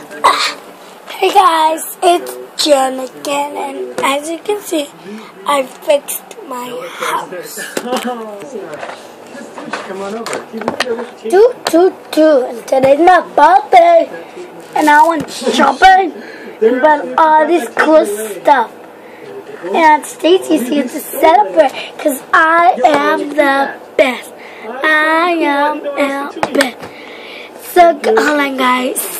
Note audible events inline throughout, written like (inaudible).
Hey guys, it's Jen again, and as you can see, I fixed my house. Come on over. Do, do, do. And today's my birthday, and I went shopping and bought all this cool stuff. And Stacy's here to celebrate, because I am the best. I am the best. So, hold on guys.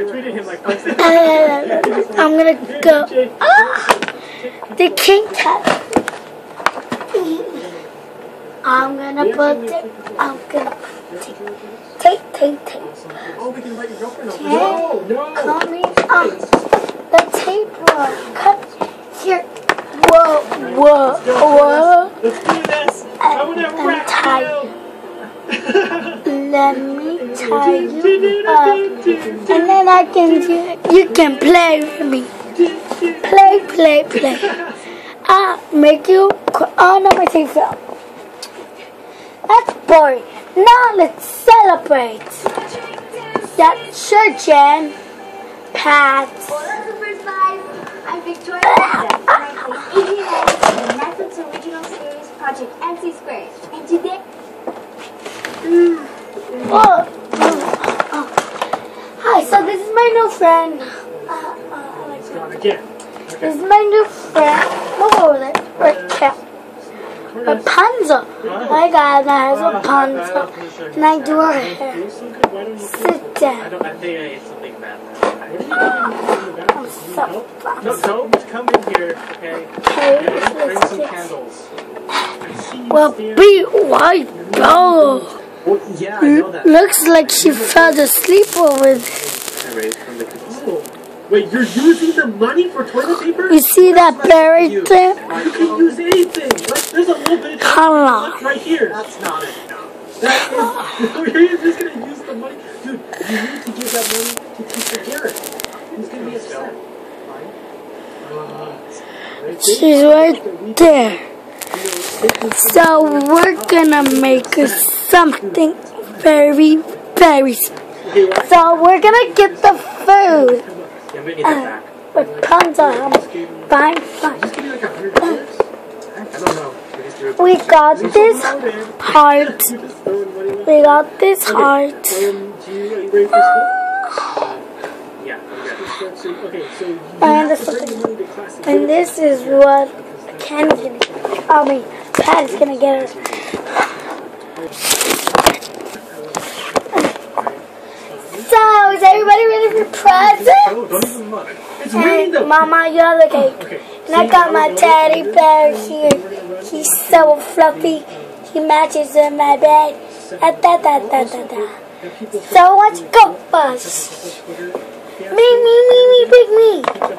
I tweeted him like five seconds. Uh, I'm gonna go. Ah, the king cat. I'm gonna put it. I'm gonna put it. Take, take, take. Oh, we can invite your girlfriend over. No, no. Coming up. The table. Cut here. Whoa, whoa, whoa. Let's do this. I would have I'm tired. Let me tie you up. And then I can. You can play with me. Play, play, play. Ah, make you. Oh no, my teeth fell. That's boring. Now let's celebrate. That sure, Jen. Pat. I'm Victoria Project NC Squared. And today, Oh. Oh. Hi, so this is my new friend. Uh, uh, Alexa. Gone again. This is my new friend. Move over there. Right, cat. Rapunzel. Hi guys, I have Rapunzel. And I do her hair. Feels so good. Why don't you Sit down. don't. I think I ate something bad. What are you doing in the bathroom? So fast. no, just come in here, okay? Okay, bring let's some candles. I see you Well, be white girl. Well, yeah, I know that. Looks like she fell asleep over there. Oh, wait, you're using the money for toilet paper? You see that berry You. there? You can use anything. Like, there's a little bit of Come on. right here. That's not enough. That is, (laughs) you're just gonna use the money, dude. You need to give that money to Teacher Garrett. He's gonna be upset. Uh, She's right there. So we're gonna make her something very, very special. So we're gonna get the food. I'm gonna need. Rapunzel, um, fine, fine. Just give me like a hundred dollars. I don't know. We just do it. We got this heart. You're just throwing money away. We got this heart. Um, do you, are you ready for school? Yeah, I'm ready. So, okay, so you And this to bring the money to class. and And give it this is what Ken's gonna get. I mean, Pat's gonna get her. So, is everybody ready for presents? Oh, don't even look. It's raining And though. Mama, you're the cake. Okay. And I got my teddy bear here. He's so fluffy. He matches in my bed. Ah, da, da, da, da, da. So let's go first. Me, me, me, me, pick me.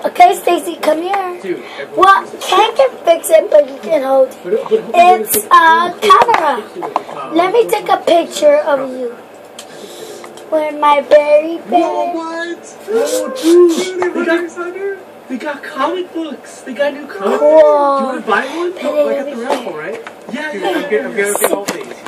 Okay, Stacy, come here. Dude, Well, Ken can fix it, but you can hold it. It's a camera. Let me take a picture of you. With my berry bed. What? Oh, dude. They got, they got comic books. They got new comic books. Do you want to buy one? No, like at the raffle, right? Yeah, yeah. I'm gonna, I'm gonna get all these.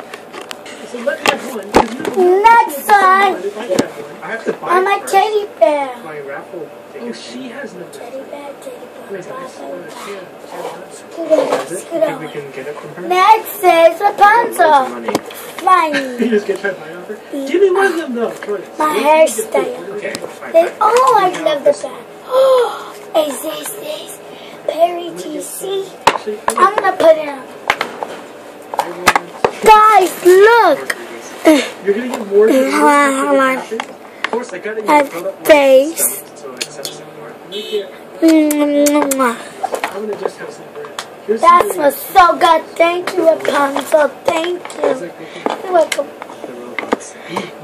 Next time, If I have one, I have to buy on my teddy bear. for my raffle. Oh, she has no. Teddy bear, teddy bear. Wait, blah, this blah, one blah. is here. Scoot over, scoot Think we over. can get it from her? Next is Rapunzel. Money. Mine. (laughs) You just get try to buy it off her? Give me one of them though. My hairstyle. Okay, fine. Then, fine. oh, I love the bag. Oh, is this this? Perry TC. I'm gonna put it on. I want- Guys, look. You're gonna eh, get more than Hold on, hold on. Of course, I gotta My face. system so it accepts it more. Make it- Mwah. I'm gonna just have some bread. That was so good. Thank you, Rapunzel. Thank you. You're welcome.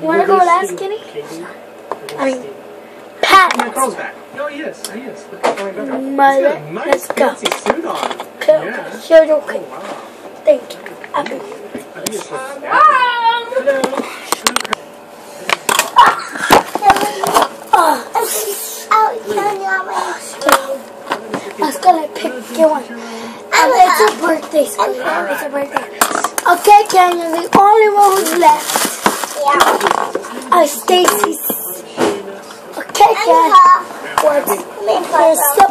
You wanna go last, Kenny? I mean, Pat. Carl's back. Oh, no, he is. He oh, is. Look at my brother. Mother, He's got a nice let's go. suit on. Yeah. Oh. Thank you. I think- I think it's like Hello. Oh, I was gonna pick you one. Um, it's a birthday, sweetie. It's a birthday. Okay, Ken, you're the only one who's left. Yeah. Uh, Stacy's. Dad. What's your?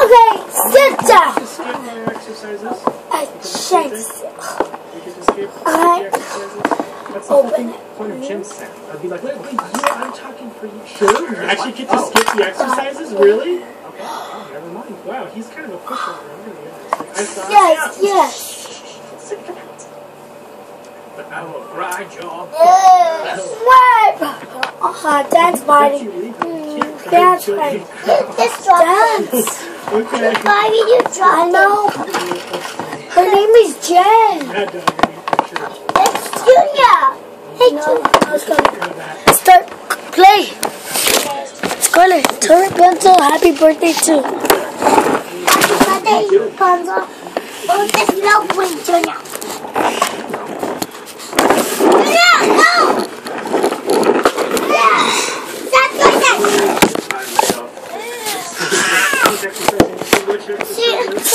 Okay, sit down. Just skip my exercises. I changed it. You can just skip skip Alright. the exercises. That's the Open it. Sure? Actually get to skip the exercises? Really? Okay. Oh, never mind. Wow, he's kind of a pushover. I'm gonna be honest. Like, I thought, Yes, yes. But I will grind your What? Uh, huh, dance That's party. illegal. You can't grind Dance children. party. This dance. Okay. Why did you try? I know. Her name is Jen. That dog, I need. It's Julia. Hey, no, it's gonna Go start play. Scarlett, tell her happy birthday too. Happy birthday, Gonzo. Oh, this no way, Junior. Junior, no! Yeah! Stop doing that! These exercises, which exercises? She,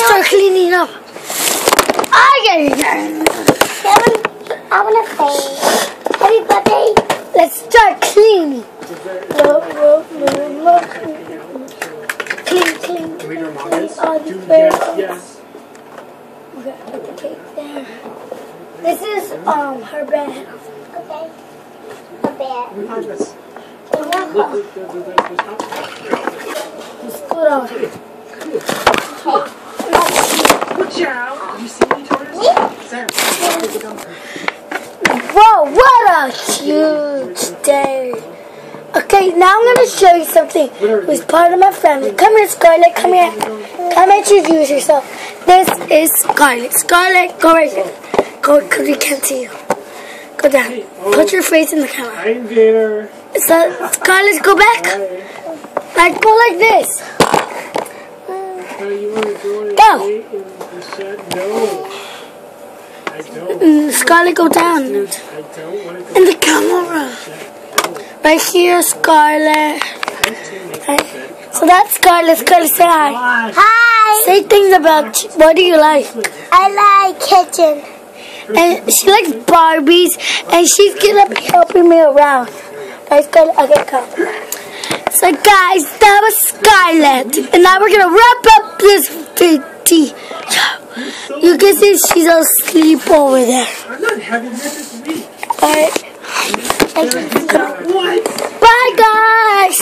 Start cleaning up. I get it. Kevin, I want to say happy birthday. Let's start cleaning. Clean, clean. Can we draw mangas? Oh, Do the yes, bird. yes. Okay, put the cake there. This is um her bed. Okay. A the, the. Let's go down. Watch out! Did you see me, Tortoise? Sam, take it down. Whoa, what a huge day. Okay, now I'm going to show you something who's part of my family. Come here, Scarlett. Come here. Come introduce yourself. This is Scarlett. Scarlett, go right here. Go, because we can't see you. Go down. Put your face in the camera. Hi, Invader. So, Scarlett, go back. Like, go like this. Go and Go. wait in the shed? No. I don't. Scarlett, go down. Dude, I don't want to go In the camera. Right here, Scarlett. Right. So that's Scarlett. Scarlett, say hi. Hi. Say things about you. what do you like. I like kitchen. And she likes Barbies, and she's gonna be helping me around. Right, Scarlett? Okay, come. So guys, that was Scarlett, and now we're gonna wrap up this video. You can see she's asleep over there. I'm not having this this week. Alright, bye guys.